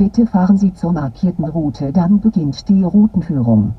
Bitte fahren Sie zur markierten Route, dann beginnt die Routenführung.